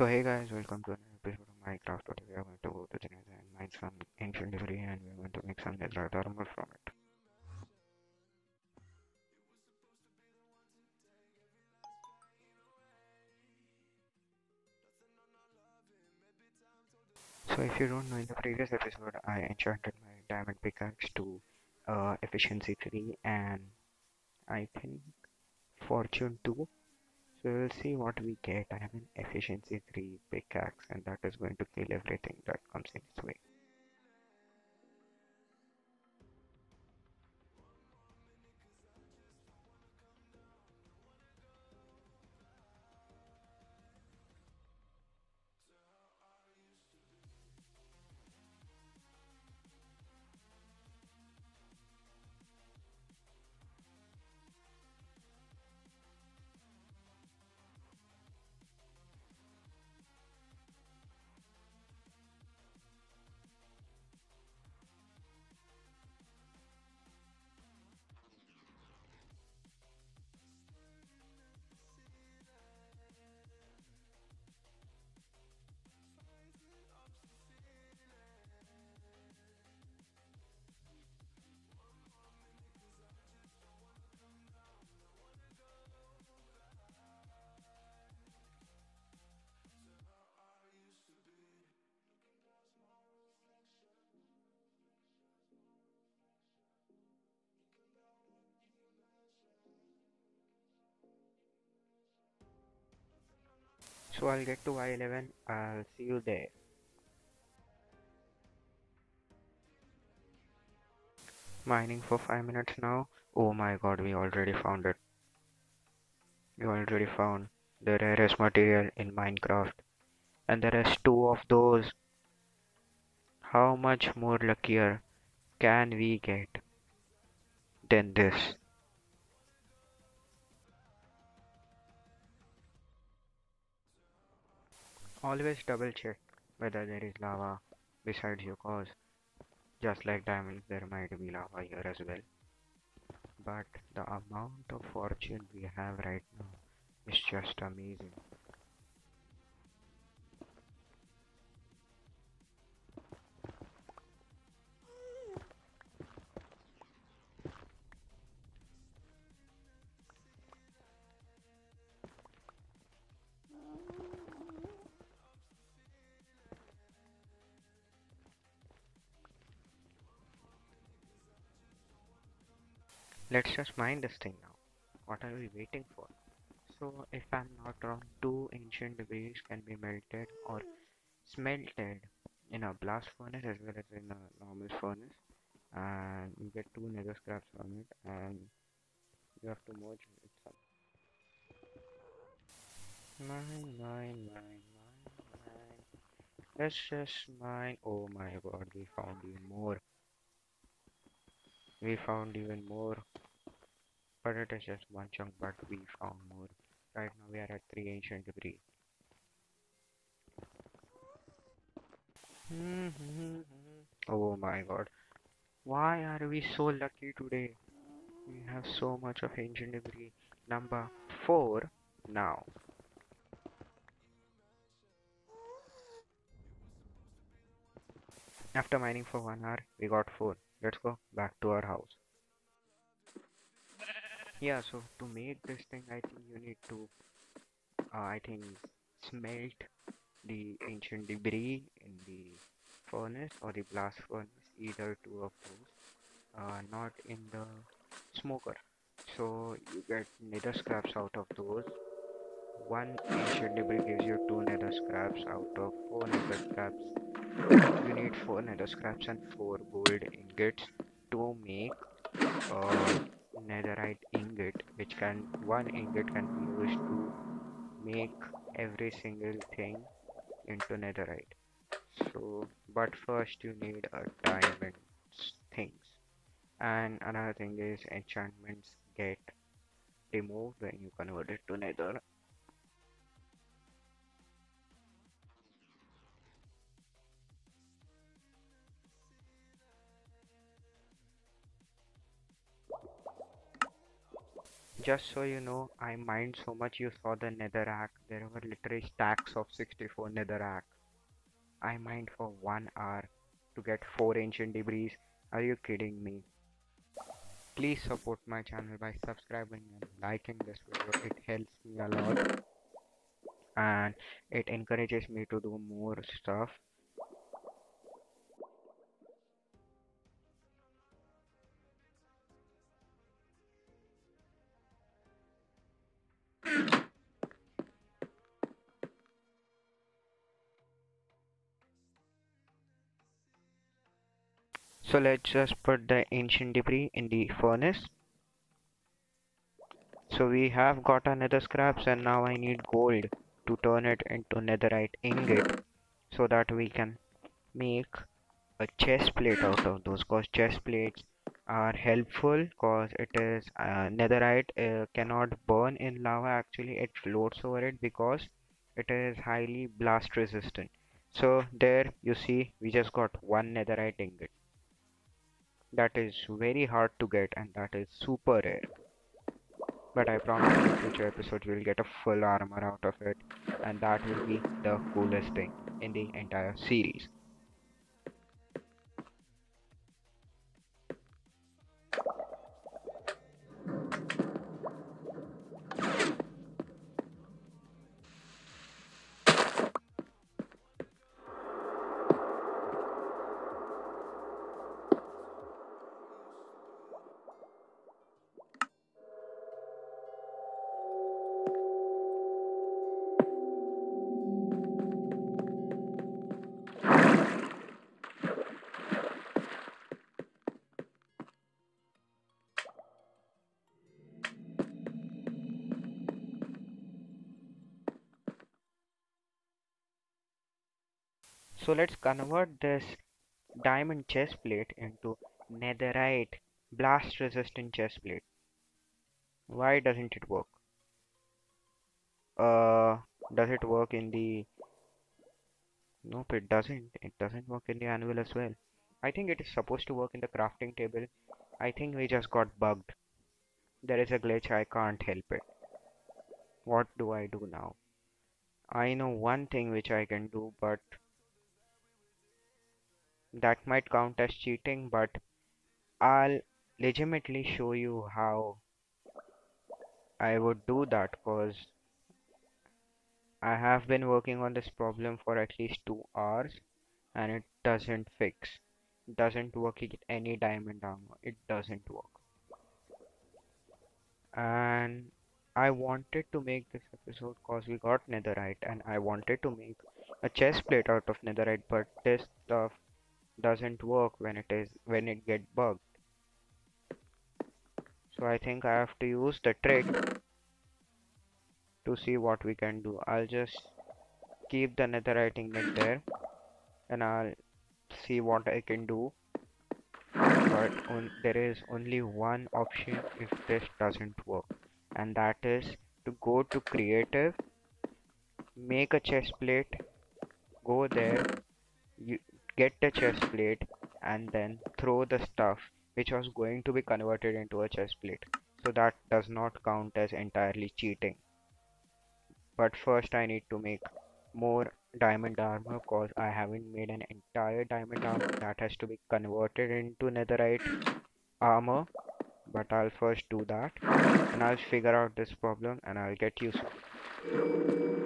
So hey guys, welcome to another episode of Minecraft. Today we are going to go to nether and mine some ancient debris and we are going to make some netherite armor from it. So if you don't know, in the previous episode I enchanted my diamond pickaxe to uh, efficiency 3 and I think fortune 2 so we'll see what we get. I have an efficiency 3 pickaxe and that is going to kill everything that comes in its way. So I'll get to Y11. I'll see you there. Mining for 5 minutes now. Oh my god, we already found it. We already found the rarest material in Minecraft. And there is two of those. How much more luckier can we get than this? Always double check whether there is lava besides you cause just like diamonds there might be lava here as well. But the amount of fortune we have right now is just amazing. Let's just mine this thing now. What are we waiting for? So if I'm not wrong, two ancient debris can be melted or smelted in a blast furnace as well as in a normal furnace. And you get two nether scraps from it and you have to merge with some. Mine mine mine mine mine. Let's just mine. Oh my god we found even more. We found even more but it is just one chunk but we found more. Right now we are at three ancient debris. Mm-hmm. Oh my god. Why are we so lucky today? We have so much of ancient debris. Number four now. After mining for one hour we got four. Let's go back to our house yeah so to make this thing i think you need to uh, i think smelt the ancient debris in the furnace or the blast furnace either two of those uh, not in the smoker. So you get nether scraps out of those. One ancient debris gives you two nether scraps out of four nether scraps. You need four nether scraps and four gold ingots to make uh, netherite ingot which can one ingot can be used to make every single thing into netherite so but first you need a diamond things. And another thing is enchantments get removed when you convert it to nether Just so you know, I mined so much you saw the netherrack. There were literally stacks of 64 netherrack. I mined for one hour to get 4 ancient debris. Are you kidding me? Please support my channel by subscribing and liking this video. It helps me a lot and it encourages me to do more stuff. So let's just put the ancient debris in the furnace. So we have got another scraps and now I need gold to turn it into netherite ingot so that we can make a chest plate out of those. Cause chest plates are helpful cause it is uh, netherite uh, cannot burn in lava. Actually it floats over it because it is highly blast resistant. So there you see we just got one netherite ingot that is very hard to get and that is super rare but I promise in future episodes we'll get a full armor out of it and that will be the coolest thing in the entire series. So let's convert this diamond chest plate into netherite blast resistant chest plate. Why doesn't it work? Uh, does it work in the... Nope, it doesn't. It doesn't work in the anvil as well. I think it is supposed to work in the crafting table. I think we just got bugged. There is a glitch, I can't help it. What do I do now? I know one thing which I can do, but that might count as cheating but I'll legitimately show you how I would do that cause I have been working on this problem for at least two hours and it doesn't fix. Doesn't work with any diamond armor. It doesn't work. And I wanted to make this episode cause we got netherite and I wanted to make a chest plate out of netherite but this stuff doesn't work when it is when it get bugged. So I think I have to use the trick to see what we can do. I'll just keep the netherite ingot there and I'll see what I can do. But on, there is only one option if this doesn't work and that is to go to creative make a chest plate go there get the chest plate and then throw the stuff which was going to be converted into a chest plate. So that does not count as entirely cheating. But first I need to make more diamond armor cause I haven't made an entire diamond armor that has to be converted into netherite armor. But I'll first do that and I'll figure out this problem and I'll get you soon.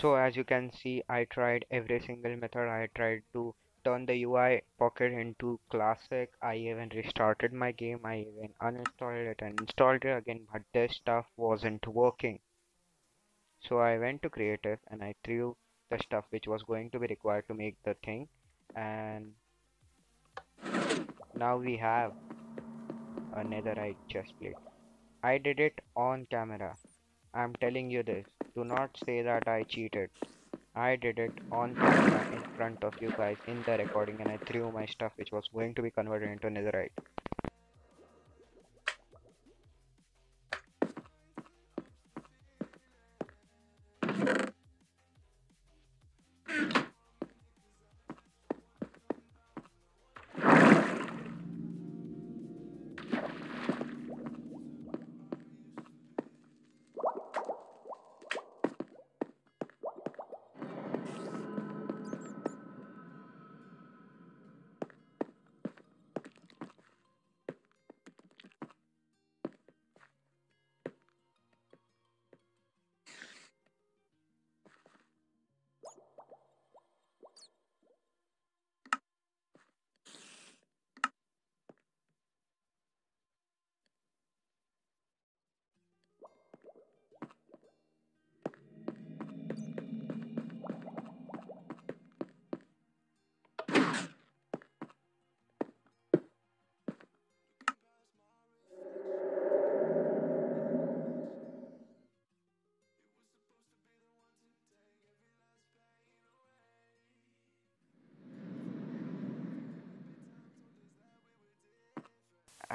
So as you can see I tried every single method. I tried to turn the UI pocket into classic. I even restarted my game. I even uninstalled it and installed it again but this stuff wasn't working. So I went to creative and I threw the stuff which was going to be required to make the thing. And now we have a netherite chestplate. I did it on camera I'm telling you this do not say that I cheated. I did it on camera in front of you guys in the recording and I threw my stuff which was going to be converted into netherite.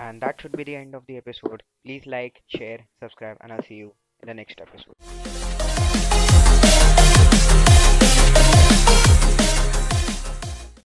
And that should be the end of the episode. Please like, share, subscribe, and I'll see you in the next episode.